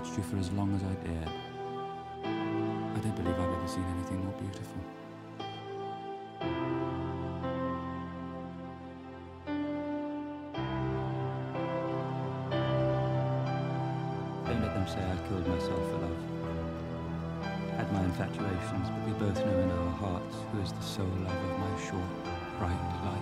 watched you for as long as I dared. I don't believe I've ever seen anything more beautiful. Don't let them say I killed myself for love. Had my infatuations, but we both know in our hearts who is the sole love of my short, bright life.